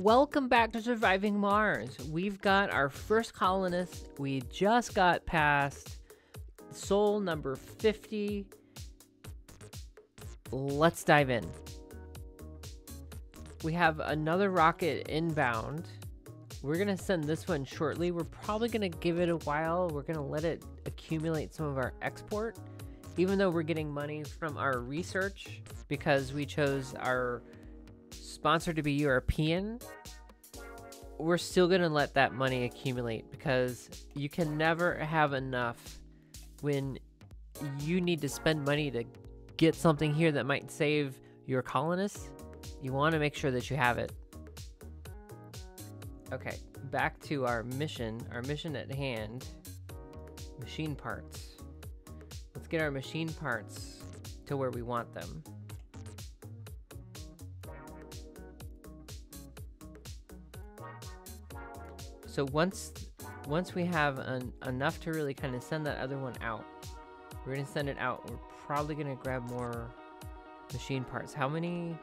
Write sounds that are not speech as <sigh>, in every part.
Welcome back to Surviving Mars. We've got our first colonist. We just got past sol number 50. Let's dive in. We have another rocket inbound. We're going to send this one shortly. We're probably going to give it a while. We're going to let it accumulate some of our export, even though we're getting money from our research because we chose our sponsor to be European, we're still going to let that money accumulate because you can never have enough when you need to spend money to get something here that might save your colonists. You want to make sure that you have it. Okay, back to our mission, our mission at hand machine parts. Let's get our machine parts to where we want them. So once once we have an, enough to really kind of send that other one out, we're gonna send it out. We're probably gonna grab more machine parts. How many?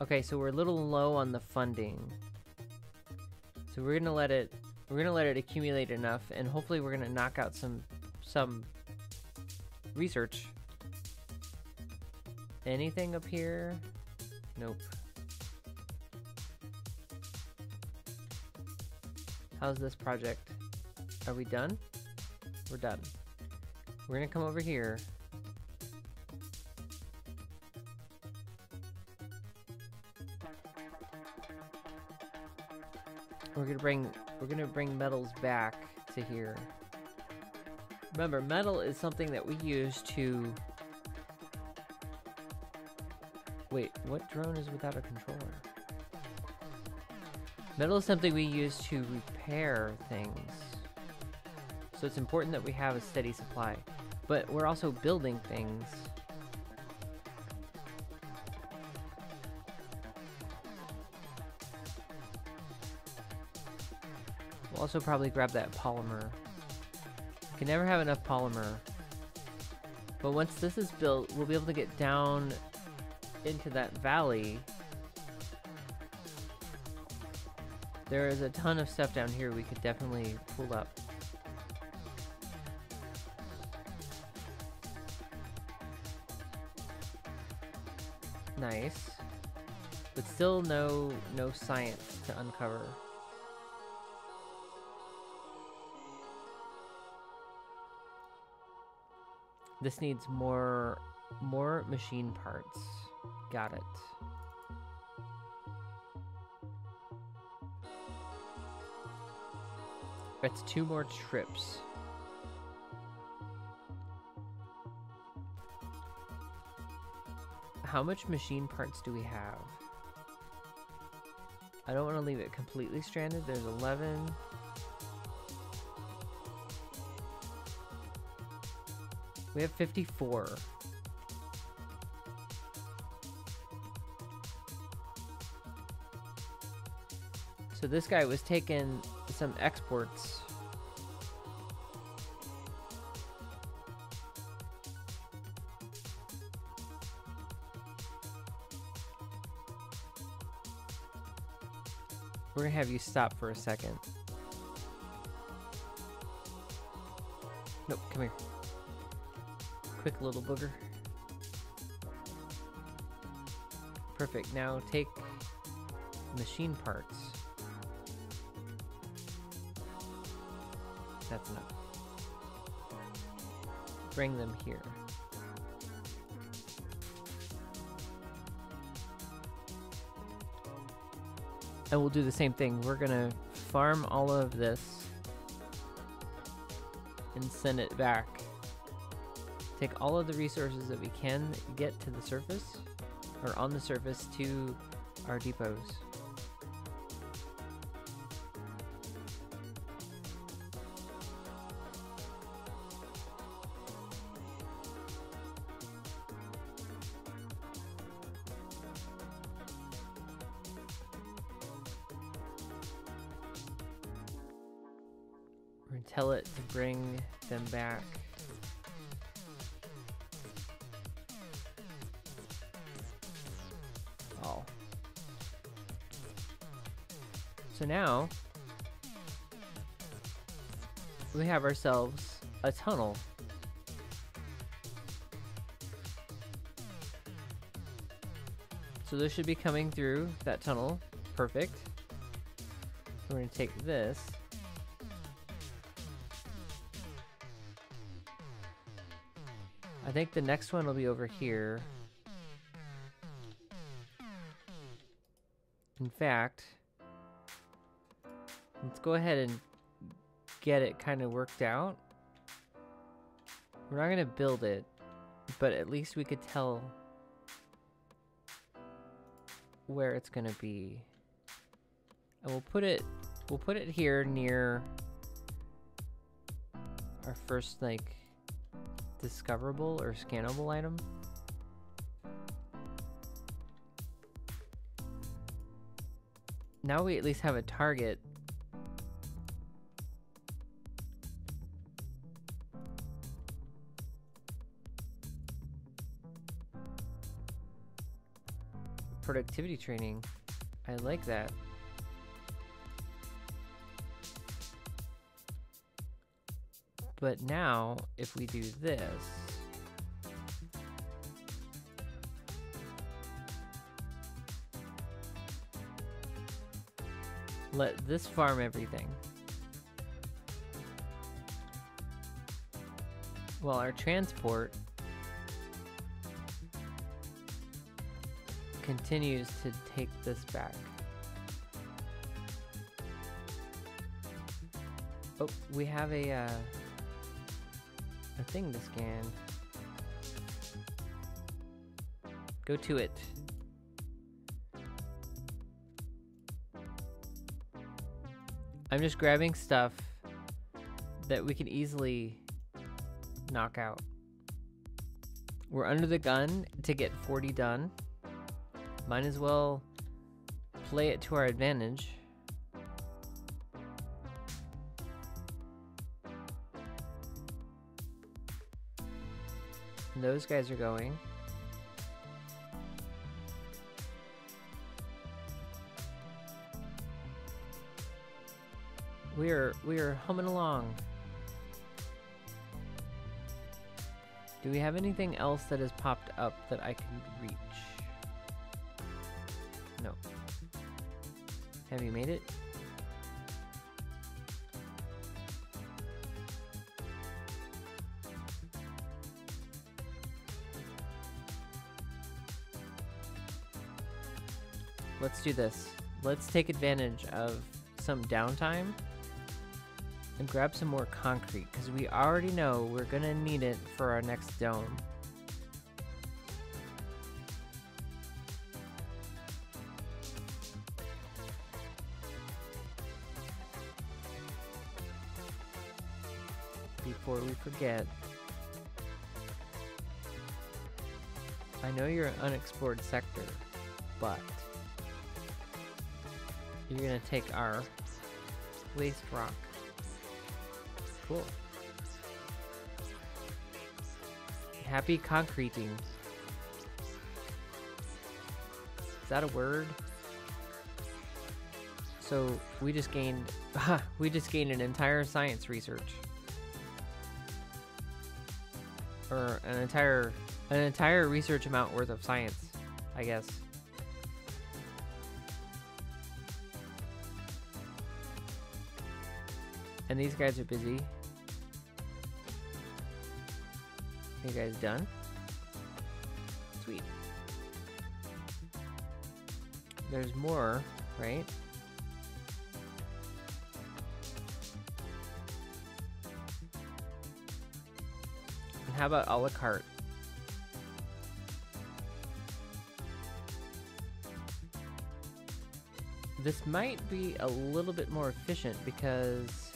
Okay, so we're a little low on the funding. So we're gonna let it we're gonna let it accumulate enough, and hopefully we're gonna knock out some some research. Anything up here? Nope. How's this project? Are we done? We're done. We're gonna come over here. We're gonna bring we're gonna bring metals back to here. Remember, metal is something that we use to Wait, what drone is without a controller? Metal is something we use to repair things. So it's important that we have a steady supply. But we're also building things. We'll also probably grab that polymer. We can never have enough polymer. But once this is built, we'll be able to get down into that valley There is a ton of stuff down here we could definitely pull up. Nice. But still no no science to uncover. This needs more more machine parts. Got it. That's two more trips. How much machine parts do we have? I don't want to leave it completely stranded. There's 11. We have 54. So this guy was taking some exports. We're gonna have you stop for a second. Nope, come here. Quick little booger. Perfect, now take machine parts. That's enough. Bring them here. And we'll do the same thing. We're gonna farm all of this and send it back. Take all of the resources that we can get to the surface or on the surface to our depots. Them back. Oh. So now we have ourselves a tunnel. So this should be coming through that tunnel. Perfect. We're going to take this. I think the next one will be over here. In fact, let's go ahead and get it kind of worked out. We're not going to build it, but at least we could tell where it's going to be. And we'll put it we'll put it here near our first like discoverable or scannable item. Now we at least have a target. Productivity training. I like that. But now, if we do this, let this farm everything. While our transport continues to take this back. Oh, we have a, uh, a thing to scan. Go to it. I'm just grabbing stuff that we can easily knock out. We're under the gun to get 40 done. Might as well play it to our advantage. Those guys are going. We are we are humming along. Do we have anything else that has popped up that I can reach? No. Have you made it? Let's do this. Let's take advantage of some downtime and grab some more concrete because we already know we're gonna need it for our next dome. Before we forget, I know you're an unexplored sector, but you're gonna take our waste rock. Cool. Happy concreting. Is that a word? So we just gained <laughs> we just gained an entire science research. Or an entire an entire research amount worth of science, I guess. And these guys are busy. You guys done? Sweet. There's more, right? And how about a la carte? This might be a little bit more efficient because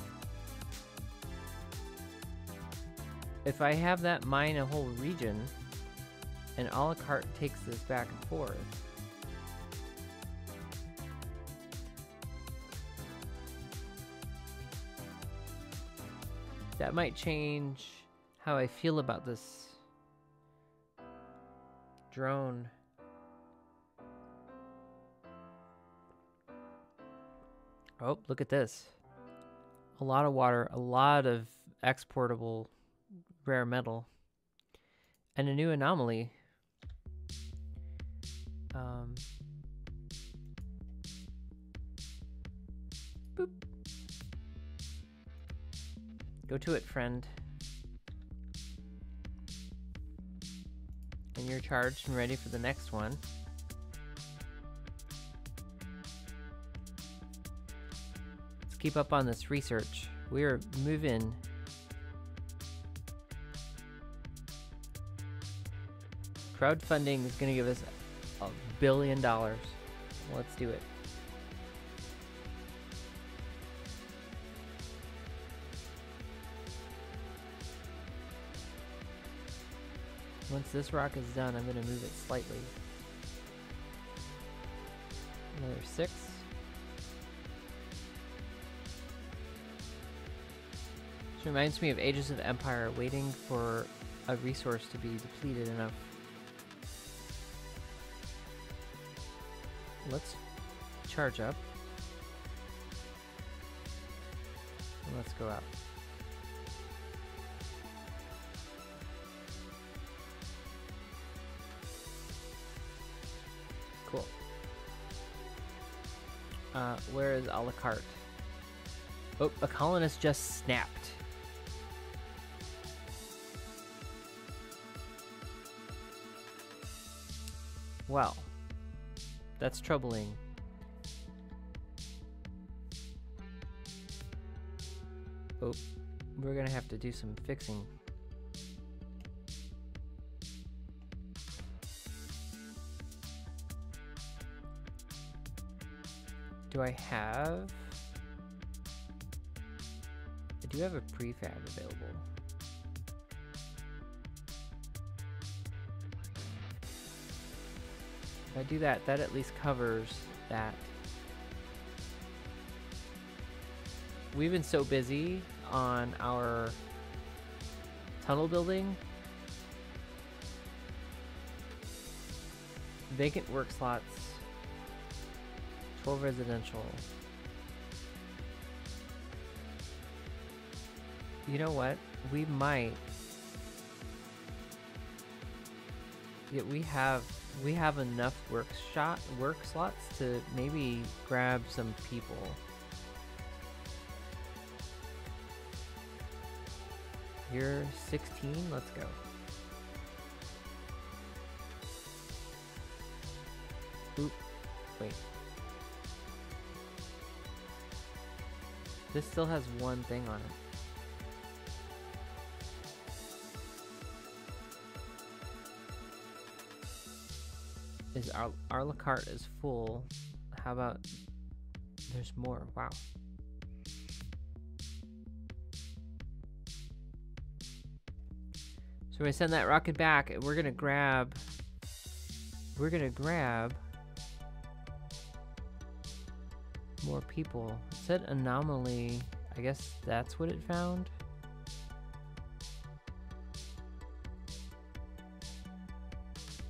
if I have that mine a whole region, and a la carte takes this back and forth, that might change how I feel about this drone. Oh, look at this. A lot of water, a lot of exportable rare metal, and a new anomaly. Um, boop. Go to it, friend. And you're charged and ready for the next one. Let's keep up on this research. We are moving. Crowdfunding is going to give us a billion dollars. Let's do it. Once this rock is done, I'm going to move it slightly. Another six. This reminds me of Ages of Empire, waiting for a resource to be depleted enough. Let's charge up. And let's go out. Cool. Uh, where is a la carte? Oh, a colonist just snapped. Well, that's troubling. Oh, we're gonna have to do some fixing. Do I have... I do have a prefab available. If I do that, that at least covers that. We've been so busy on our tunnel building. Vacant work slots. 12 residential. You know what? We might. Yeah, we have we have enough work shot work slots to maybe grab some people. You're 16, let's go. Oop, wait. This still has one thing on it. Is our, our la carte is full. How about there's more? Wow. So we send that rocket back, and we're gonna grab. We're gonna grab more people. It said anomaly. I guess that's what it found.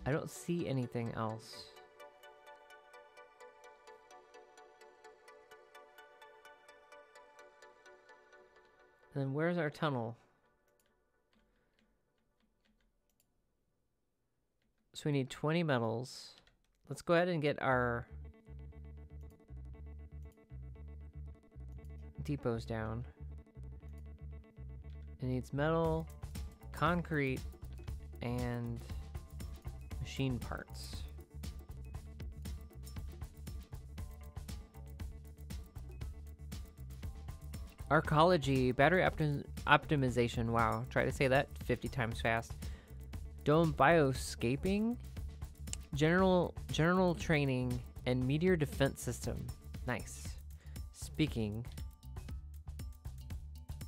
I don't see anything else. then where's our tunnel? So we need 20 metals. Let's go ahead and get our depots down. It needs metal, concrete, and machine parts. Arcology, battery optim optimization. Wow, try to say that 50 times fast. Dome bioscaping, general general training, and meteor defense system. Nice. Speaking,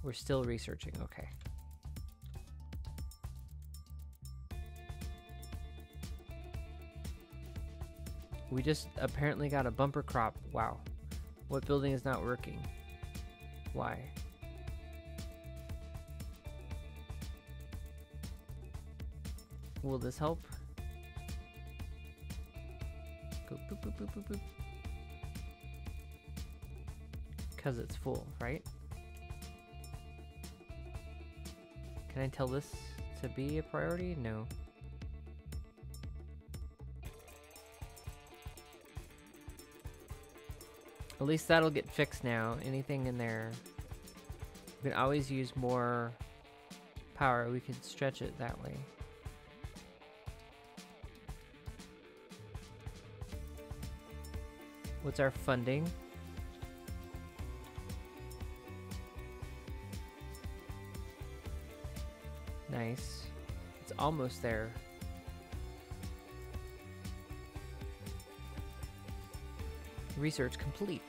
we're still researching. Okay. We just apparently got a bumper crop. Wow. What building is not working? Why? Will this help? Go boop boop boop boop boop. Because it's full, right? Can I tell this to be a priority? No. At least that'll get fixed now. Anything in there. We can always use more power. We could stretch it that way. What's our funding? Nice. It's almost there. Research complete.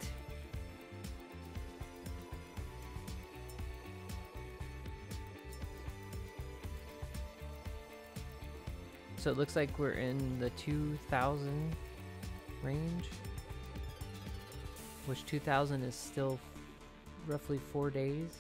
So it looks like we're in the 2000 range, which 2000 is still roughly four days.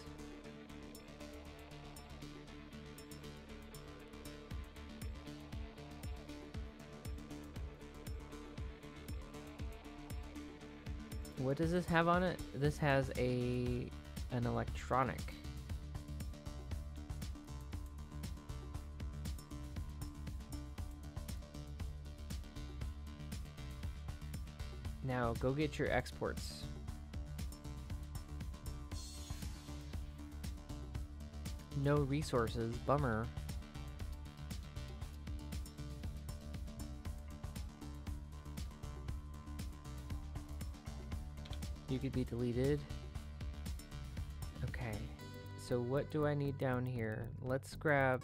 What does this have on it? This has a an electronic. Now go get your exports. No resources, bummer. You could be deleted. Okay, so what do I need down here? Let's grab...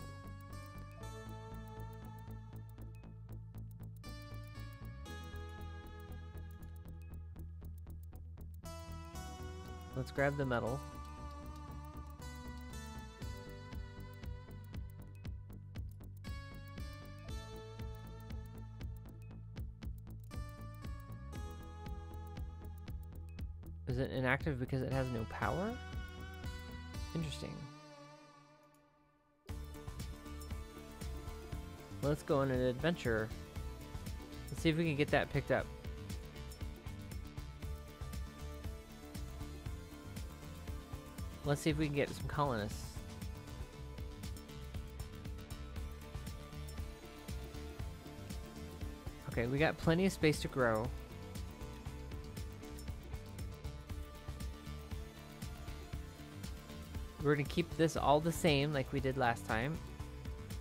Let's grab the metal. Inactive because it has no power? Interesting. Let's go on an adventure. Let's see if we can get that picked up. Let's see if we can get some colonists. Okay, we got plenty of space to grow. We're gonna keep this all the same like we did last time.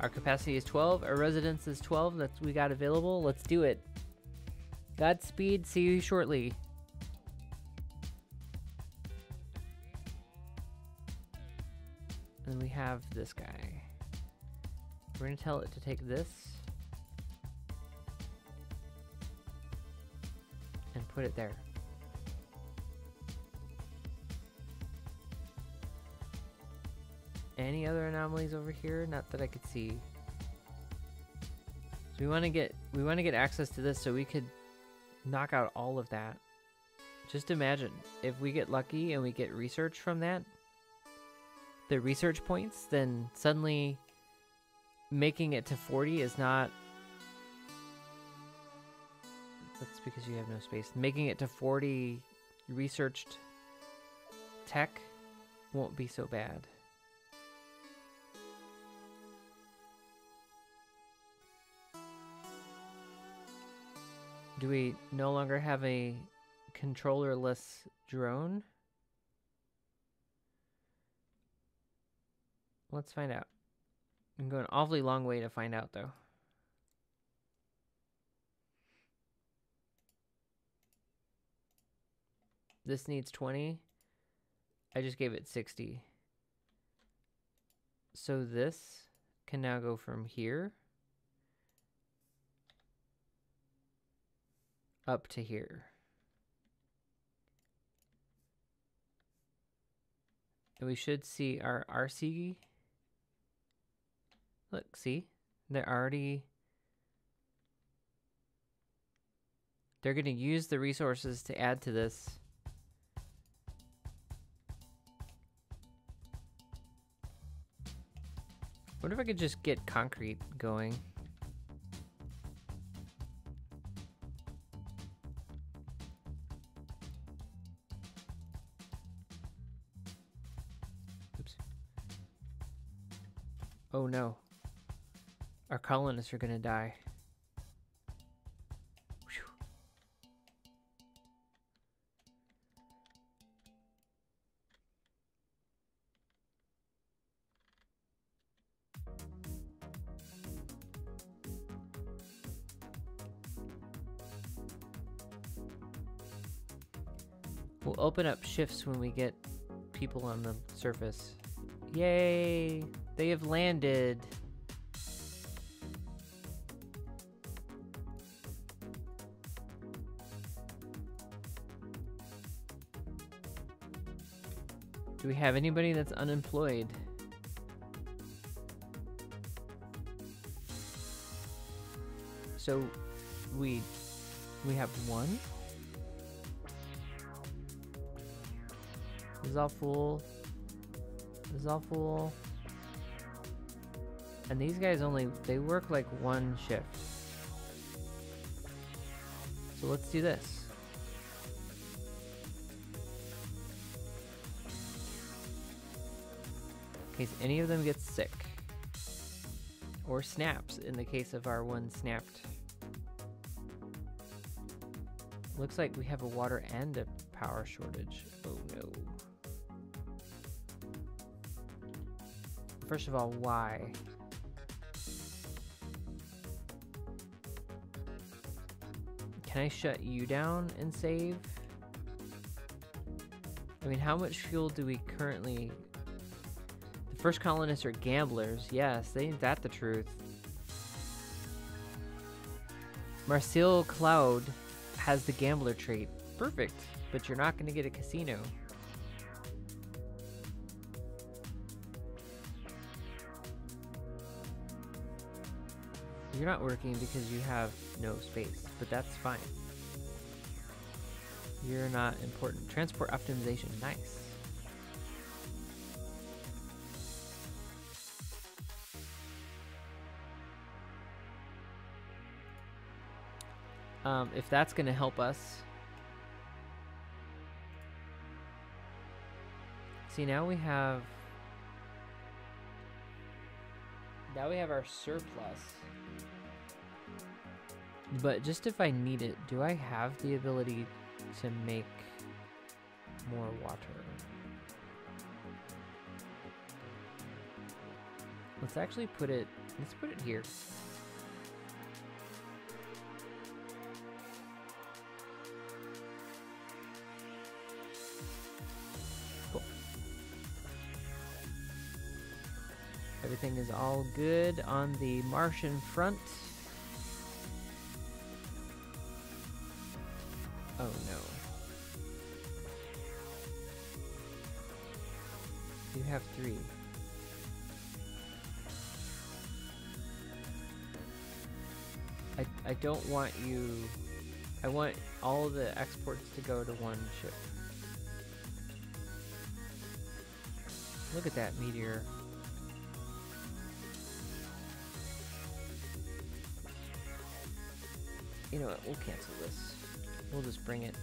Our capacity is 12, our residence is 12, that's we got available. Let's do it. Godspeed, see you shortly. And we have this guy. We're gonna tell it to take this and put it there. Any other anomalies over here? Not that I could see. So we want to get we want to get access to this so we could knock out all of that. Just imagine if we get lucky and we get research from that, the research points, then suddenly making it to 40 is not that's because you have no space. Making it to 40 researched tech won't be so bad. Do we no longer have a controllerless drone? Let's find out. I'm going an awfully long way to find out, though. This needs 20. I just gave it 60. So this can now go from here up to here. And we should see our RC. Look, see? They're already... They're going to use the resources to add to this. What if I could just get concrete going? Oh no. Our colonists are gonna die. Phew. We'll open up shifts when we get people on the surface. Yay! They have landed. Do we have anybody that's unemployed? So we we have one. This is all full. This is all full. And these guys only they work like one shift. So let's do this. In case any of them gets sick. Or snaps in the case of our one snapped. Looks like we have a water and a power shortage. Oh no. First of all, why? Can I shut you down and save? I mean, how much fuel do we currently... The first colonists are gamblers. Yes, they ain't that the truth. Marcel Cloud has the gambler trait. Perfect. But you're not going to get a casino. You're not working because you have no space, but that's fine. You're not important. Transport optimization, nice. Um, if that's going to help us. See, now we have... Now we have our surplus. But just if I need it, do I have the ability to make more water? Let's actually put it, let's put it here. Everything is all good on the Martian front. Oh no. You have three. I, I don't want you... I want all the exports to go to one ship. Look at that meteor. You know what, we'll cancel this. We'll just bring it.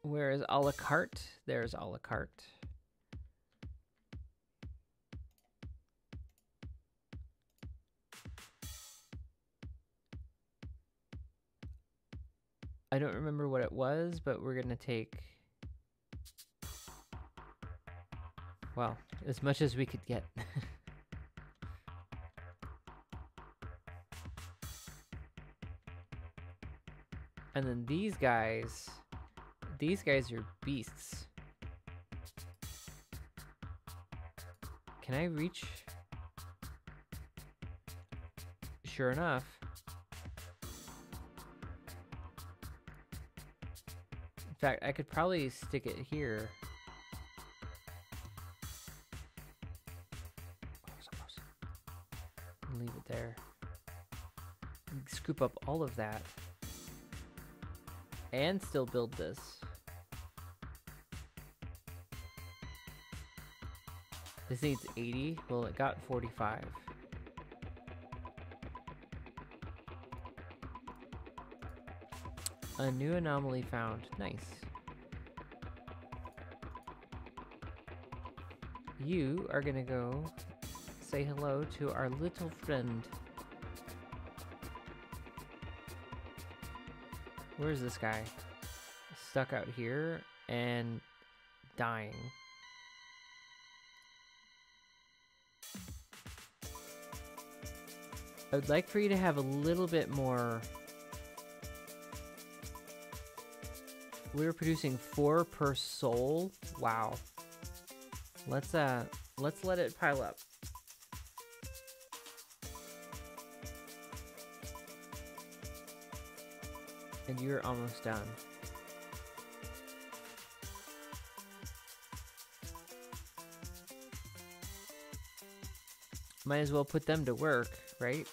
Where is a la carte? There's a la carte. I don't remember what it was, but we're gonna take Well, as much as we could get. <laughs> and then these guys, these guys are beasts. Can I reach? Sure enough. In fact, I could probably stick it here. Scoop up all of that. And still build this. This needs 80. Well, it got 45. A new anomaly found. Nice. You are gonna go say hello to our little friend. Where's this guy? Stuck out here and dying. I would like for you to have a little bit more. We are producing four per sol. Wow. Let's uh let's let it pile up. And you're almost done. Might as well put them to work, right?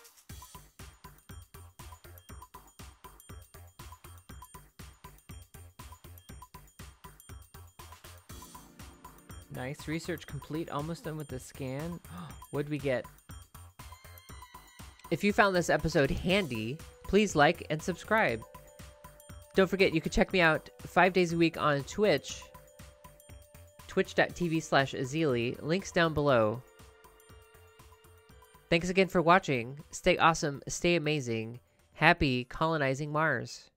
Nice. Research complete. Almost done with the scan. <gasps> What'd we get? If you found this episode handy, please like and subscribe. Don't forget, you can check me out five days a week on Twitch, twitch.tv slash Ezilii. Links down below. Thanks again for watching. Stay awesome, stay amazing. Happy colonizing Mars.